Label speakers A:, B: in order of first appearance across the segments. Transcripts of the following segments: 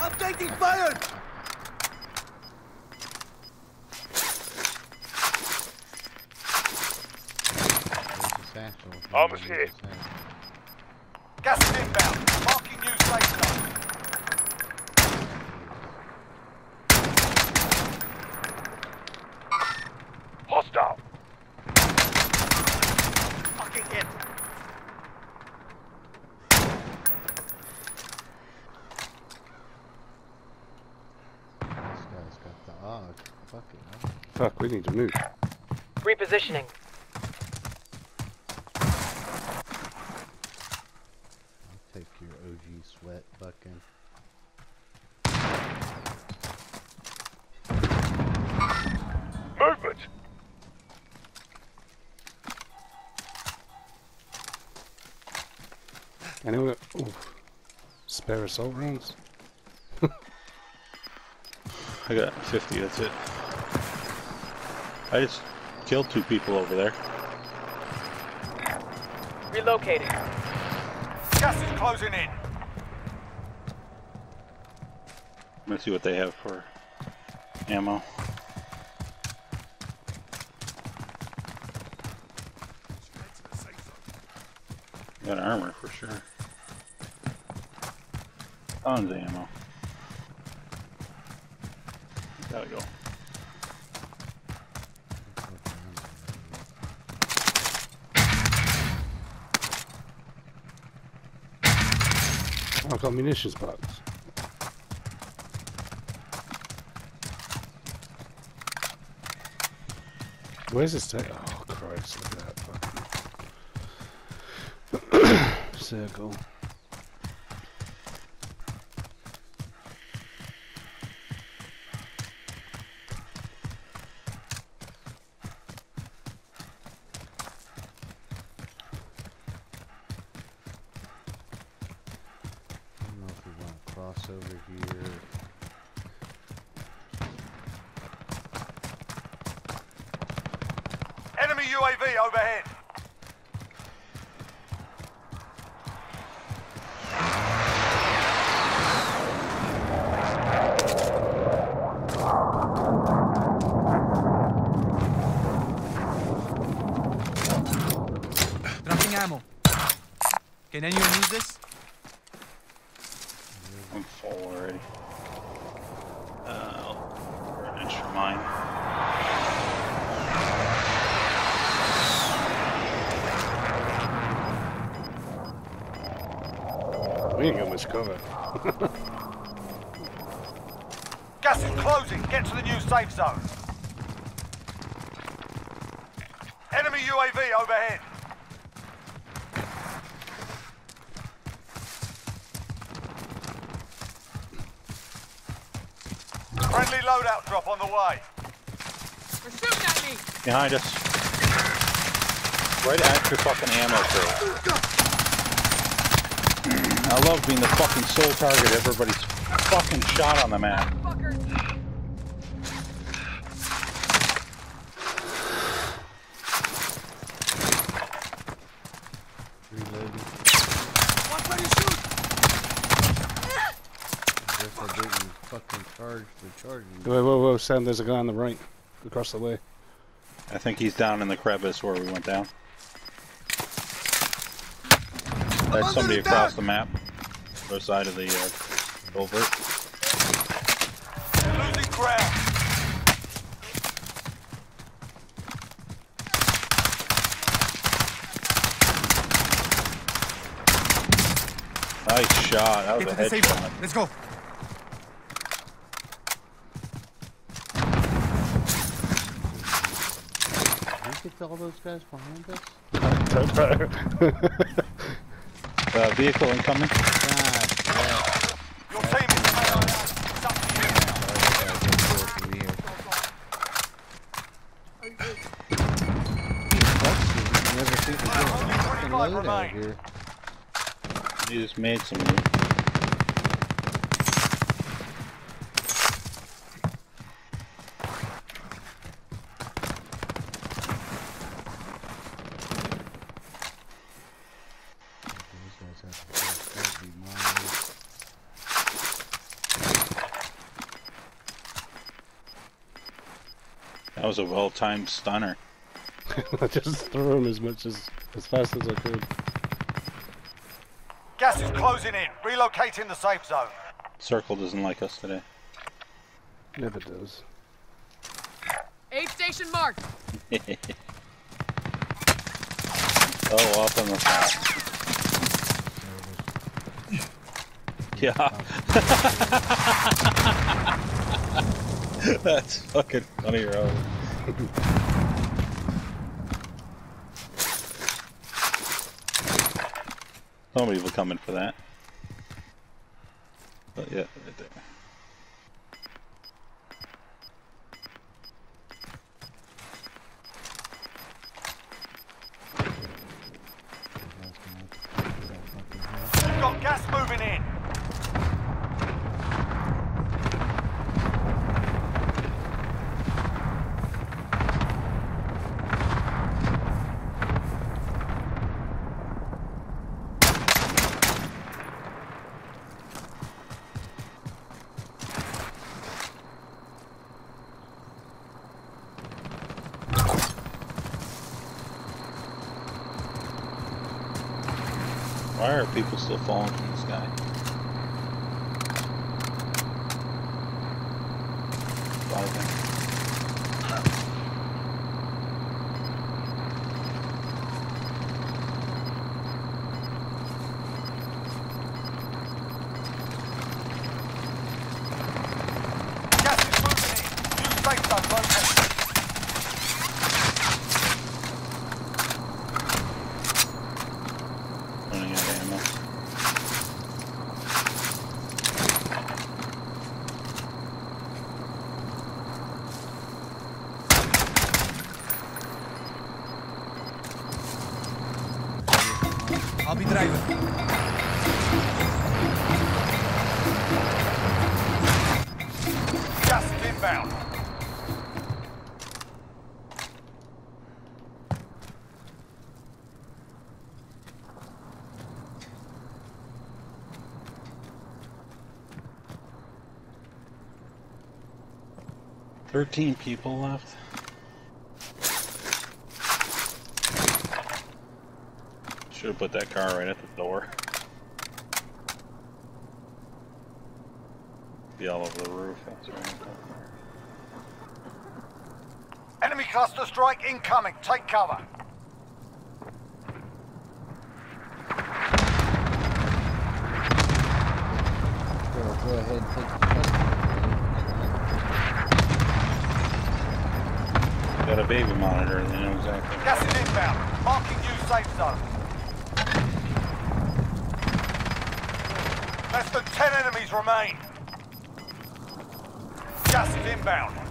A: I'm taking fire! Almost here.
B: Gas is inbound.
C: Got. Fucking hell.
D: Fuck, we need to move.
E: Repositioning.
C: I'll take your OG sweat fucking.
A: Movement.
D: Anyone? Ooh. Spare assault rounds?
F: I got 50, that's it. I just killed two people over there.
E: Relocating.
B: Gas is closing in.
F: Let's see what they have for ammo. Got armor for sure. Tons of ammo. Gotta go.
D: Oh, I've got munitions box. Where's this take? Oh Christ, look at that fucking circle.
C: I don't know if we cross over here.
B: Enemy UAV overhead.
G: Dropping ammo. Can anyone use this?
F: I'm full already. Uh, I'll an inch for mine.
D: We ain't got much cover.
B: Gas is closing. Get to the new safe zone. Enemy UAV overhead. Friendly loadout drop on the way.
G: They're shooting at me!
F: Behind us. Right at your fucking ammo crate. I love being the fucking sole target. Everybody's fucking shot on the map.
C: Reloading.
G: Watch where you shoot!
C: Guess I didn't fucking charge the charging.
D: Whoa, whoa, whoa, Sam, there's a guy on the right. Across the way.
F: I think he's down in the crevice where we went down. There's somebody across the map. Other side of the uh, culvert.
B: Losing ground.
F: Nice shot. That was
G: Get
F: a
G: to the safe zone.
F: headshot.
G: Let's go.
C: Did get to all those guys behind us?
F: Uh, vehicle incoming.
C: God, yeah.
B: Your team is failing. It's up to you now.
C: Sorry, I gotta go through here. Sucks 'cause you never seem to get a
B: Only
C: fucking load out here.
F: He just made some loot.
C: Those guys have to that'd be mine.
F: That was a well-timed stunner.
D: I just threw him as much as as fast as I could.
B: Gas is closing in. Relocating the safe zone.
F: Circle doesn't like us today.
D: Never does.
E: Aid station marked.
F: Oh, off on the top. Yeah. That's fucking funny, bro. Somebody will come in for that. But yeah, right there. Why are people still falling from the sky? Diving.
B: Gas is moving in. New safe zone located.
F: Running out of ammo.
G: I'll be driving.
B: Gas is inbound.
F: Thirteen people left. Should have put that car right at the door. Be all over the roof. That's right.
B: Enemy cluster strike incoming. Take cover.
C: Go, go ahead and take the custody.
F: Got a baby monitor. They know exactly.
B: Gas is inbound. Marking new safe zone. Less than 10 enemies remain. Gas is inbound.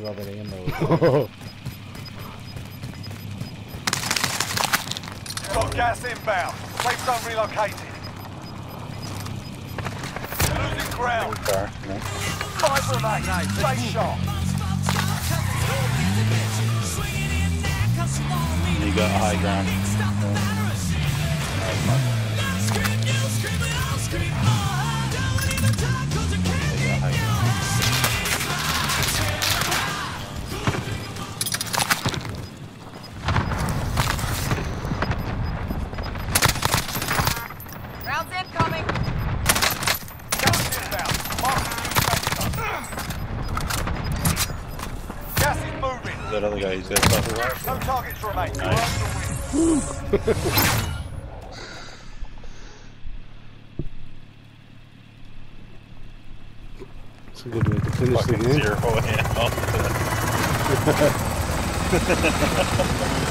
C: Look at all that ammo.
B: Got gas inbound. Safe zone relocated. Losing ground.
F: Car. No.
B: Five remain. Stay sharp.
F: You got high ground.
B: No targets remain. You
F: Nice.
B: earned the win.
D: It's a good way to finish the game.
F: zero.